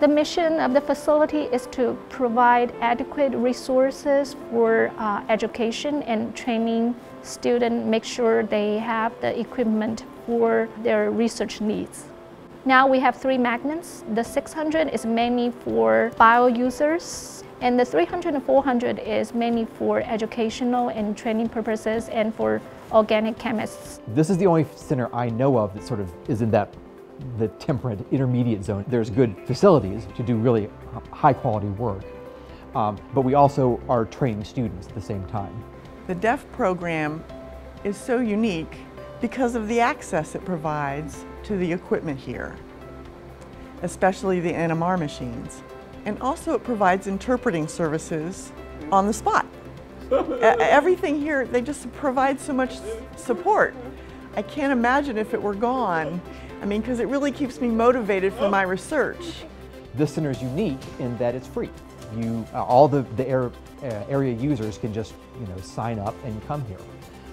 The mission of the facility is to provide adequate resources for uh, education and training students, make sure they have the equipment for their research needs. Now we have three magnets. The 600 is mainly for bio users, and the 300 and 400 is mainly for educational and training purposes and for organic chemists. This is the only center I know of that sort of is in that the temperate intermediate zone. There's good facilities to do really high quality work, um, but we also are training students at the same time. The DEF program is so unique because of the access it provides to the equipment here, especially the NMR machines. And also it provides interpreting services on the spot. Everything here, they just provide so much support. I can't imagine if it were gone I mean, because it really keeps me motivated for my research. This center is unique in that it's free. You, uh, all the, the air, uh, area users can just you know, sign up and come here.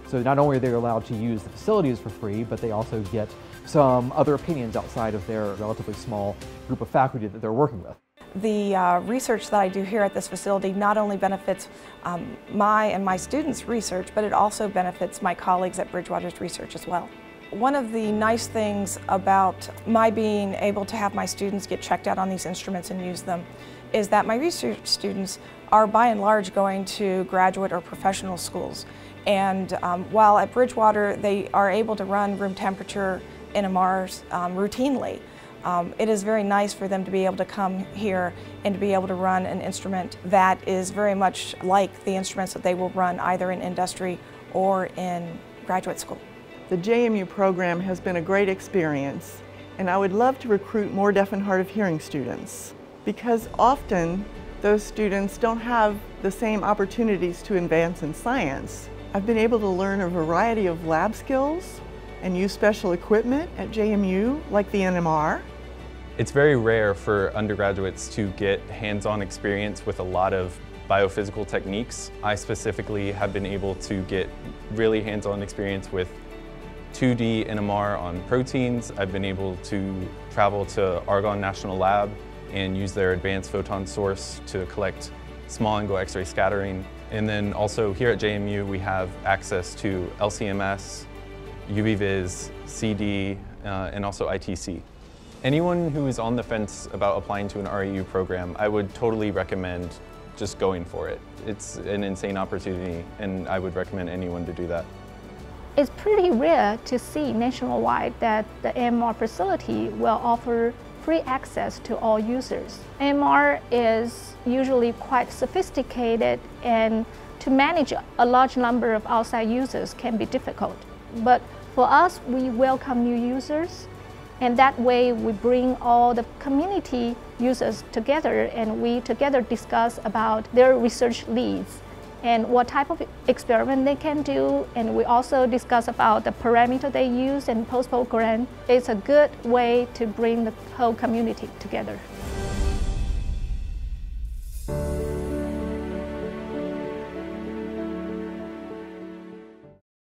So not only are they allowed to use the facilities for free, but they also get some other opinions outside of their relatively small group of faculty that they're working with. The uh, research that I do here at this facility not only benefits um, my and my students' research, but it also benefits my colleagues at Bridgewater's research as well. One of the nice things about my being able to have my students get checked out on these instruments and use them is that my research students are by and large going to graduate or professional schools. And um, while at Bridgewater they are able to run room temperature NMRs um, routinely, um, it is very nice for them to be able to come here and to be able to run an instrument that is very much like the instruments that they will run either in industry or in graduate school. The JMU program has been a great experience and I would love to recruit more deaf and hard of hearing students because often those students don't have the same opportunities to advance in science. I've been able to learn a variety of lab skills and use special equipment at JMU like the NMR. It's very rare for undergraduates to get hands-on experience with a lot of biophysical techniques. I specifically have been able to get really hands-on experience with 2D NMR on proteins. I've been able to travel to Argonne National Lab and use their advanced photon source to collect small angle X-ray scattering. And then also here at JMU we have access to LCMS, UV-Vis, CD, uh, and also ITC. Anyone who is on the fence about applying to an REU program, I would totally recommend just going for it. It's an insane opportunity and I would recommend anyone to do that. It's pretty rare to see nationwide that the NMR facility will offer free access to all users. NMR is usually quite sophisticated and to manage a large number of outside users can be difficult. But for us, we welcome new users and that way we bring all the community users together and we together discuss about their research leads and what type of experiment they can do. And we also discuss about the parameter they use and pulse program. It's a good way to bring the whole community together.